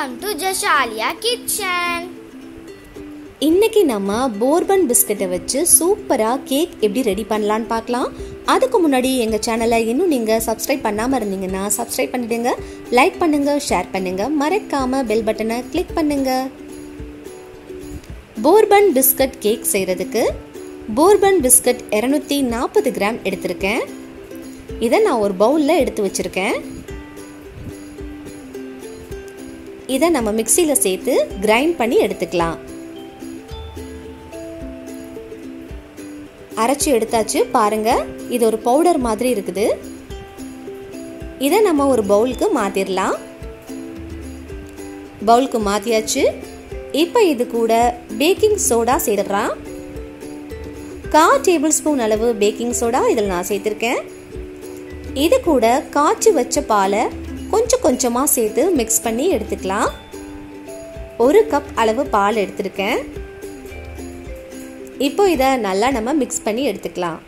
Welcome to ஜஷாலியா kitchen இன்னைக்கு நம்ம bourbon பிஸ்கட்டை வச்சு சூப்பராக கேக் எப்படி ரெடி பண்ணலான்னு பார்க்கலாம். அதுக்கு முன்னாடி எங்கள் சேனலை இன்னும் நீங்கள் சப்ஸ்கிரைப் பண்ணாமல் இருந்தீங்கன்னா சப்ஸ்கிரைப் பண்ணிடுங்க லைக் பண்ணுங்க ஷேர் பண்ணுங்க. மறக்காம பெல் பட்டனை கிளிக் பண்ணுங்க. போர்பன் பிஸ்கட் கேக் செய்கிறதுக்கு போர்பன் பிஸ்கட் இரநூத்தி நாற்பது கிராம் எடுத்திருக்கேன். இதை நான் ஒரு பவுலில் எடுத்து வச்சுருக்கேன். இதை நம்ம மிக்சியில் சேர்த்து கிரைண்ட் பண்ணி எடுத்துக்கலாம். அரைச்சி எடுத்தாச்சு பாருங்க. இது ஒரு பவுடர் மாதிரி இருக்குது. இதை நம்ம ஒரு பவுலுக்கு மாத்திரலாம். பவுலுக்கு மாத்தியாச்சு. இப்போ இது கூட பேக்கிங் சோடா சேர்த்துறான் கா டேபிள் ஸ்பூன் அளவு பேக்கிங் சோடா இதில் நான் சேர்த்துருக்கேன். இது கூட காய்ச்சி வச்ச பாலை கொஞ்சம் கொஞ்சமாக சேர்த்து மிக்ஸ் பண்ணி எடுத்துக்கலாம். ஒரு கப் அளவு பால் எடுத்திருக்கேன். இப்போ இதை நல்லா நம்ம மிக்ஸ் பண்ணி எடுத்துக்கலாம்.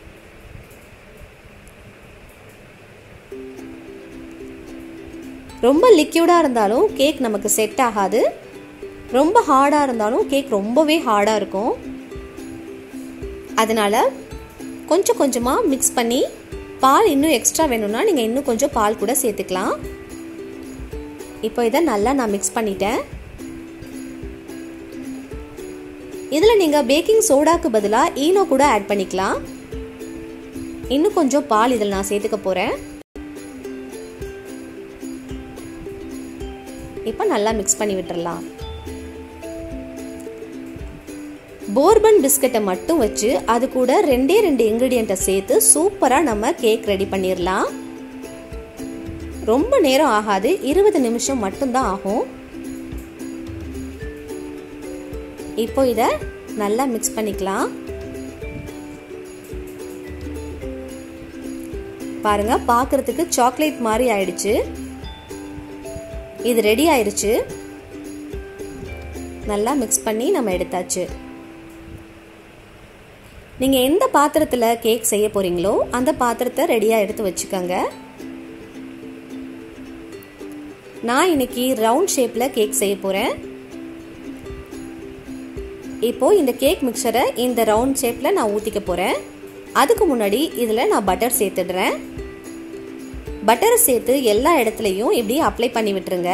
ரொம்ப லிக்யூடாக இருந்தாலும் கேக் நமக்கு செட் ஆகாது. ரொம்ப ஹார்டாக இருந்தாலும் கேக் ரொம்பவே ஹார்டாக இருக்கும். அதனால் கொஞ்சம் கொஞ்சமாக மிக்ஸ் பண்ணி பால் இன்னும் எக்ஸ்ட்ரா வேணும்னா நீங்கள் இன்னும் கொஞ்சம் பால் கூட சேர்த்துக்கலாம். இப்போ இதை நல்லா நான் மிக்ஸ் பண்ணிட்டேன். இதில் நீங்கள் பேக்கிங் சோடாக்கு பதிலாக ஈனோ கூட ஆட் பண்ணிக்கலாம். இன்னும் கொஞ்சம் பால் இதில் நான் சேர்த்துக்க போகிறேன். இப்போ நல்லா மிக்ஸ் பண்ணி விட்டுறலாம். போர்பன் பிஸ்கட்டை மட்டும் வச்சு அது கூட ரெண்டே ரெண்டு இன்க்ரீடியண்ட்டை சேர்த்து சூப்பராக நம்ம கேக் ரெடி பண்ணிடலாம். ரொம்ப நேரம் ஆகாது. இருபது நிமிஷம் மட்டும்தான் ஆகும். இப்போ இதை நல்லா மிக்ஸ் பண்ணிக்கலாம். பாருங்க பார்க்கறதுக்கு சாக்லேட் மாதிரி ஆயிடுச்சு. இது ரெடி ஆயிடுச்சு நல்லா மிக்ஸ் பண்ணி நம்ம எடுத்தாச்சு. நீங்கள் எந்த பாத்திரத்தில் கேக் செய்ய போகிறீங்களோ அந்த பாத்திரத்தை ரெடியாக எடுத்து வச்சுக்கோங்க. நான் இன்னைக்கு ரவுண்ட் ஷேப்பில் கேக் செய்ய போகிறேன் இப்போது இந்த கேக் மிக்சரை இந்த ரவுண்ட் ஷேப்பில் நான் ஊற்றிக்க போகிறேன் அதுக்கு முன்னாடி இதில் நான் பட்டர் சேர்த்துடுறேன். பட்டரை சேர்த்து எல்லா இடத்துலையும் இப்படி அப்ளை பண்ணி விட்டுருங்க.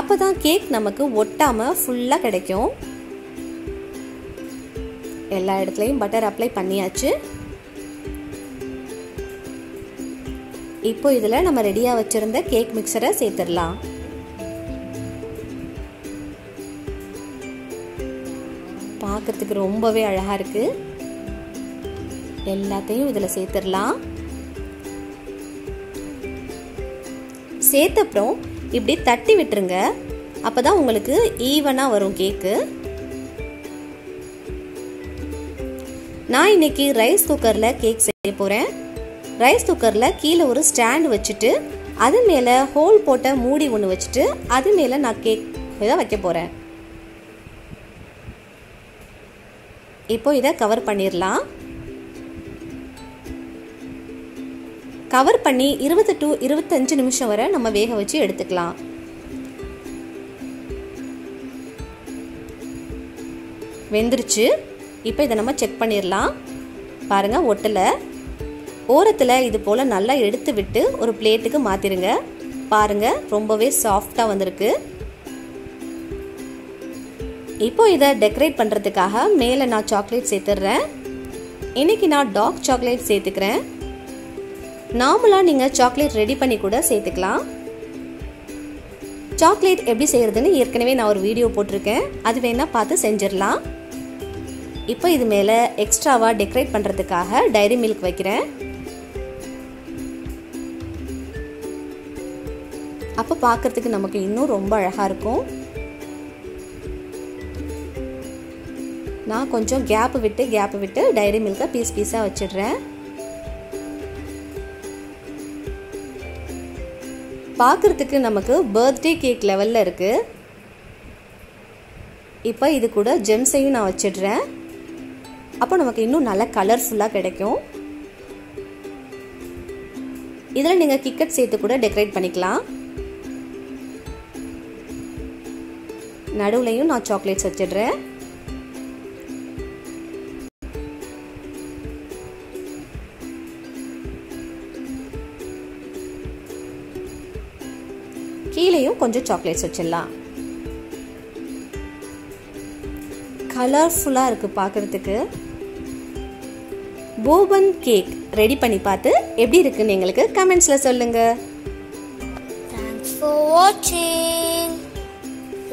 அப்போ தான் கேக் நமக்கு ஒட்டாமல் ஃபுல்லாக கிடைக்கும். எல்லா இடத்துலையும் பட்டர் அப்ளை பண்ணியாச்சு. இப்போ இதில் நம்ம ரெடியாக வச்சுருந்த கேக் மிக்சரை சேர்த்துடலாம். பார்க்கறதுக்கு ரொம்பவே அழகாக இருக்குது எல்லாத்தையும் இதில் சேர்த்துடலாம். சேர்த்தப்புறம் இப்படி தட்டி விட்டுருங்க. அப்போ தான் உங்களுக்கு ஈவனாக வரும் கேக்கு நான் இன்னைக்கு ரைஸ் குக்கரில் கேக் செய்ய போகிறேன் ரைஸ் குக்கரில் கீழே ஒரு ஸ்டாண்ட் வச்சுட்டு அது மேலே ஹோல் போட்ட மூடி ஒன்று வச்சுட்டு அது மேலே நான் கேக் இதை வைக்க போகிறேன் இப்போ இதை கவர் பண்ணிடலாம் கவர் பண்ணி இருபது டு இருபத்தஞ்சு நிமிஷம் வரை நம்ம வேக வச்சு எடுத்துக்கலாம். வெந்துருச்சு. இப்போ இதை நம்ம செக் பண்ணிடலாம் பாருங்கள் ஒட்டலை. ஓரத்தில் இது போல் நல்லா எடுத்து விட்டு ஒரு பிளேட்டுக்கு மாற்றிடுங்க பாருங்கள் ரொம்பவே சாஃப்டாக வந்திருக்கு. இப்போ இதை டெக்கரேட் பண்ணுறதுக்காக மேலே நான் சாக்லேட் சேர்த்துடுறேன் இன்னைக்கு நான் டார்க் சாக்லேட் சேர்த்துக்கிறேன். நார்மலாக நீங்கள் சாக்லேட் ரெடி பண்ணி கூட சேர்த்துக்கலாம். சாக்லேட் எப்படி செய்கிறதுன்னு ஏற்கனவே நான் ஒரு வீடியோ போட்டிருக்கேன். அது வேணால் பார்த்து செஞ்சிடலாம். இப்போ இது மேலே எக்ஸ்ட்ராவாக டெக்கரேட் பண்ணுறதுக்காக டைரி மில்க் வைக்கிறேன். அப்போ பார்க்குறதுக்கு நமக்கு இன்னும் ரொம்ப அழகாக இருக்கும். நான் கொஞ்சம் கேப்பு விட்டு கேப்பு விட்டு டைரி மில்கை பீஸ் பீஸாக வச்சிடுறேன். பார்க்குறதுக்கு நமக்கு பர்த்டே கேக் லெவலில் இருக்குது இப்போ இது கூட ஜெம்ஸையும் நான் வச்சிடுறேன். அப்போ நமக்கு இன்னும் நல்ல கலர்ஃபுல்லாக கிடைக்கும். இதில் நீங்கள் கிக்கட் சேர்த்து கூட டெக்கரேட் பண்ணிக்கலாம். நடுவுலையும் நான் சாக்லேட்ஸ் வச்சிடுறேன். கீழேயும் கொஞ்சம் சாக்லேட்ஸ் வச்சிடலாம். கலர்ஃபுல்லாக இருக்குது பார்க்குறதுக்கு போபன் கேக் ரெடி பண்ணி பார்த்து எப்படி இருக்குன்னு எங்களுக்கு கமெண்ட்ஸில் சொல்லுங்கள் தேங்க்ஸ் ஃபார் வாட்சிங்